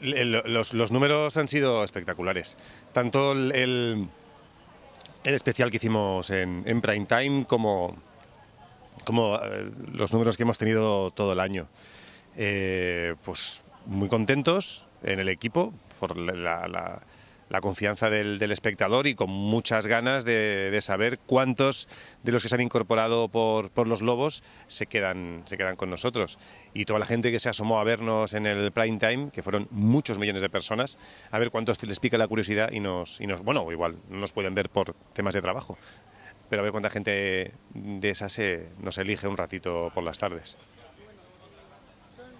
Los, los números han sido espectaculares. Tanto el, el- especial que hicimos en, en Prime Time como, como eh, los números que hemos tenido todo el año. Eh, pues muy contentos en el equipo por la- la confianza del, del espectador y con muchas ganas de, de saber cuántos de los que se han incorporado por, por los Lobos se quedan, se quedan con nosotros. Y toda la gente que se asomó a vernos en el prime time, que fueron muchos millones de personas, a ver cuántos les pica la curiosidad y nos, y nos bueno, igual no nos pueden ver por temas de trabajo, pero a ver cuánta gente de esa se, nos elige un ratito por las tardes. Son eh,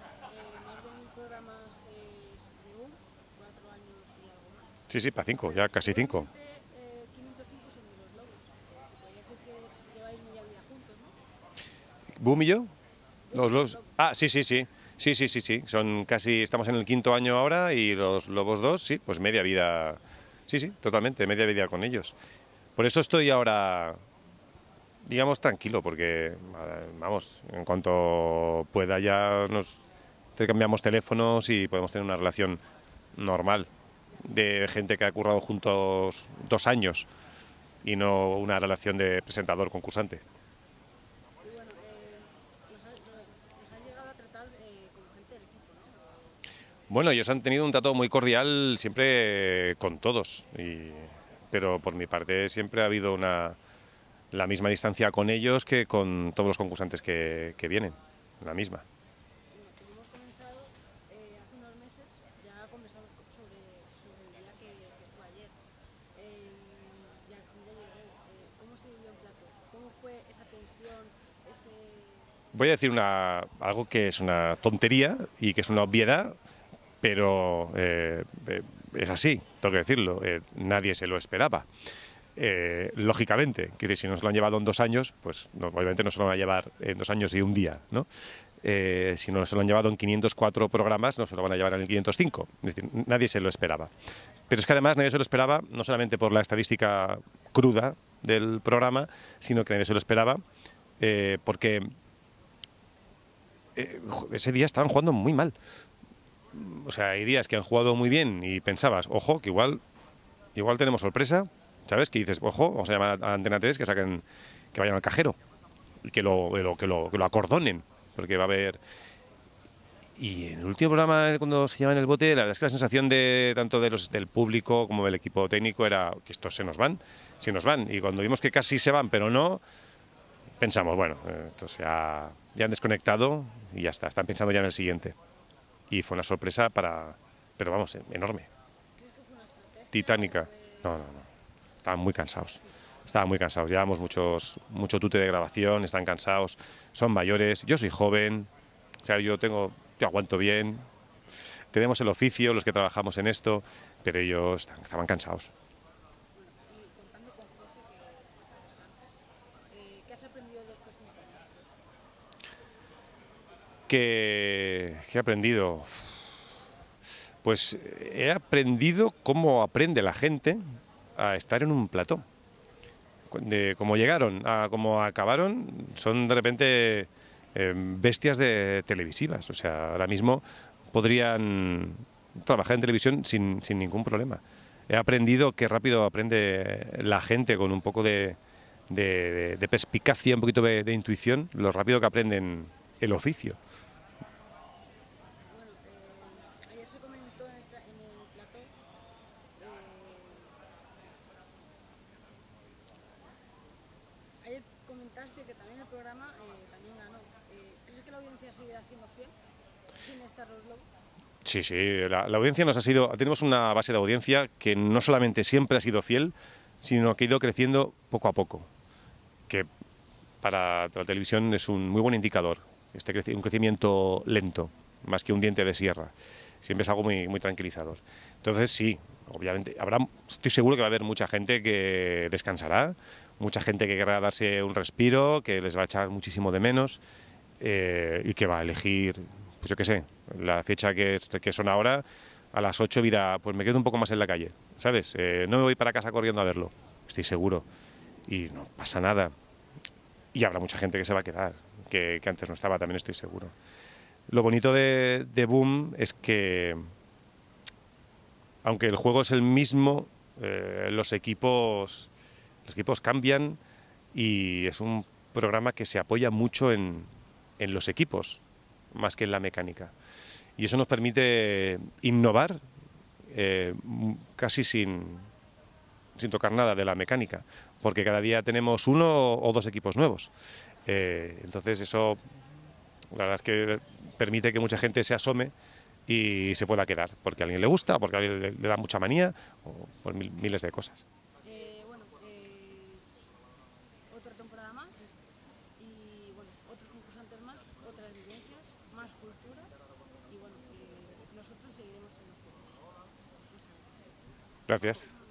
más de mil programas eh, de un, cuatro años y algo más. Sí, sí, para cinco, ya casi cinco. Seguramente, 505 son de los lobos. Se podría decir que lleváis media vida juntos, ¿no? ¿Boom y yo? Los, los- Ah, sí, sí, sí. Sí, sí, sí, sí. Son casi, estamos en el quinto año ahora y los Lobos 2, sí, pues media vida. Sí, sí, totalmente, media vida con ellos. Por eso estoy ahora, digamos, tranquilo, porque, vamos, en cuanto pueda ya nos intercambiamos teléfonos y podemos tener una relación normal de gente que ha currado juntos dos años y no una relación de presentador-concursante. Bueno, ellos han tenido un trato muy cordial siempre con todos, y- pero por mi parte siempre ha habido una, la misma distancia con ellos que con todos los concursantes que, que vienen, la misma. Bueno, como hemos comenzado eh, hace unos meses, ya conversamos co- sobre, sobre el día que, que estuvo ayer. Eh, ya, ya llegaré. Eh, ¿Cómo se vivió en plato? ¿Cómo fue esa tensión? Ese... Voy a decir una, algo que es una tontería y que es una obviedad, pero eh, eh, es así, tengo que decirlo, eh, nadie se lo esperaba. Lógicamente, que si no se lo han llevado en dos años, pues obviamente no se lo van a llevar en dos años y un día, ¿no? Si no se lo han llevado en 504 programas, no se lo van a llevar en el 505. Es decir, nadie se lo esperaba. Pero es que además nadie se lo esperaba, no solamente por la estadística cruda del programa, sino que nadie se lo esperaba porque eh, ese día estaban jugando muy mal. O sea, hay días que han jugado muy bien y pensabas, ojo, que igual, igual tenemos sorpresa, ¿sabes? Que dices, ojo, vamos a llamar a Antena 3 que saquen, que vayan al cajero que lo, que lo, que lo, acordonen, porque va a haber... Y en el último programa, cuando se llama el bote, la verdad es que la sensación de tanto de los, del público como del equipo técnico era que estos se nos van, se nos van. Y cuando vimos que casi se van, pero no, pensamos, bueno, eh, estos ya, ya han desconectado y ya está, están pensando ya en el siguiente. Y fue una sorpresa para, pero vamos, eh, enorme. Titánica. No, no, no. Estaban muy cansados. Estaban muy cansados. Llevamos muchos, mucho tute de grabación, están cansados, son mayores. Yo soy joven, o sea, yo tengo, yo aguanto bien. Tenemos el oficio, los que trabajamos en esto, pero ellos estaban- cansados. Descanse, eh, ¿qué has aprendido de estos? Que, que he aprendido? Pues he aprendido cómo aprende la gente a estar en un plató. De cómo llegaron a cómo acabaron, son de repente eh, bestias de televisivas. O sea, ahora mismo podrían trabajar en televisión sin, sin ningún problema. He aprendido qué rápido aprende la gente con un poco de, de- de- perspicacia, un poquito de intuición, lo rápido que aprenden el oficio. Sí, sí, la, la audiencia nos ha sido, tenemos una base de audiencia que no solamente siempre ha sido fiel, sino que ha ido creciendo poco a poco, que para la televisión es un muy buen indicador, este un crecimiento lento, más que un diente de sierra, siempre es algo muy, muy tranquilizador. Entonces sí, obviamente, habrá, estoy seguro que va a haber mucha gente que descansará, mucha gente que querrá darse un respiro, que les va a echar muchísimo de menos eh, y que va a elegir, pues yo qué sé, la fecha que, que son ahora, a las 8 dirá, pues me quedo un poco más en la calle, ¿sabes? Eh, no me voy para casa corriendo a verlo, estoy seguro. y no pasa nada. Y habrá mucha gente que se va a quedar, que, que antes no estaba, también estoy seguro. Lo bonito de, de Boom es que, aunque el juego es el mismo, eh, los equipos los equipos cambian y es un programa que se apoya mucho en, en los equipos, más que en la mecánica. Y eso nos permite innovar eh, casi sin, sin tocar nada de la mecánica, porque cada día tenemos uno o dos equipos nuevos. Eh, entonces eso, la verdad es que permite que mucha gente se asome y se pueda quedar, porque a alguien le gusta, porque a alguien le, le da mucha manía, o por mil- miles de cosas. Eh, bueno, eh, otra temporada más y bueno, otros concursantes más, otras vivencias, más cultura y bueno, eh, nosotros seguiremos siendo fieles. Muchas gracias. Gracias.